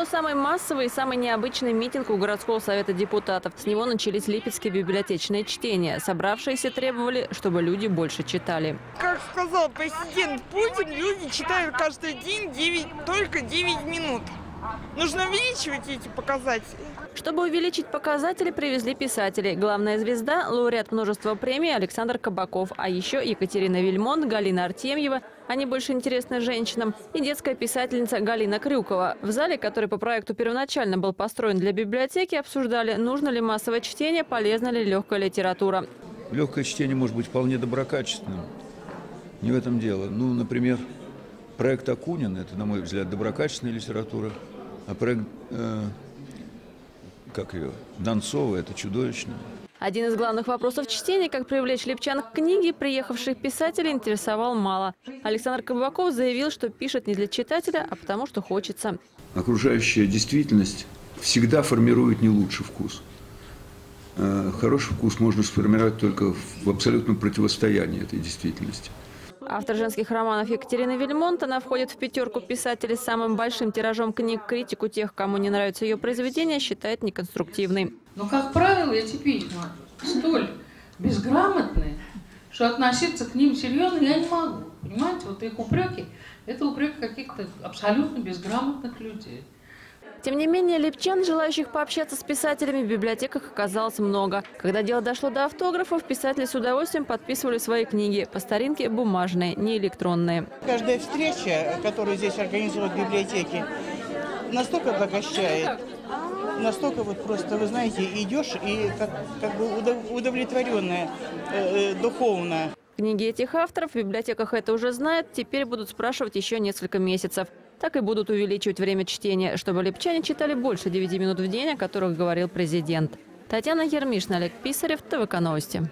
Пожалуй, самый массовый и самый необычный митинг у городского совета депутатов. С него начались липецкие библиотечные чтения. Собравшиеся требовали, чтобы люди больше читали. Как сказал президент Путин, люди читают каждый день 9, только 9 минут. Нужно увеличивать эти показатели. Чтобы увеличить показатели, привезли писателей. Главная звезда – лауреат множества премий Александр Кабаков. А еще Екатерина Вильмон, Галина Артемьева – они больше интересны женщинам. И детская писательница Галина Крюкова. В зале, который по проекту первоначально был построен для библиотеки, обсуждали, нужно ли массовое чтение, полезна ли легкая литература. Легкое чтение может быть вполне доброкачественным. Не в этом дело. Ну, например, проект Акунин – это, на мой взгляд, доброкачественная литература. А проект, э, как ее, Донцова – это чудовищно. Один из главных вопросов чтения, как привлечь липчан к книге, приехавших писателей интересовал мало. Александр Кабаков заявил, что пишет не для читателя, а потому что хочется. Окружающая действительность всегда формирует не лучший вкус. Э, хороший вкус можно сформировать только в абсолютном противостоянии этой действительности. Автор женских романов Екатерина Вильмонт, она входит в пятерку писателей с самым большим тиражом книг. Критику тех, кому не нравится ее произведение, считает неконструктивной. Но, как правило, эти письма столь безграмотные, что относиться к ним серьезно я не могу. Понимаете, вот их упреки – это упреки каких-то абсолютно безграмотных людей. Тем не менее, липчан, желающих пообщаться с писателями, в библиотеках оказалось много. Когда дело дошло до автографов, писатели с удовольствием подписывали свои книги. По старинке бумажные, не электронные. Каждая встреча, которую здесь организуют библиотеки, настолько обогащает, настолько вот просто, вы знаете, идешь и как, как бы удовлетворенная э, э, духовно. Книги этих авторов в библиотеках это уже знают, теперь будут спрашивать еще несколько месяцев. Так и будут увеличивать время чтения, чтобы липчане читали больше 9 минут в день, о которых говорил президент. Татьяна Ермишна, Олег Писарев, ТВК Новости.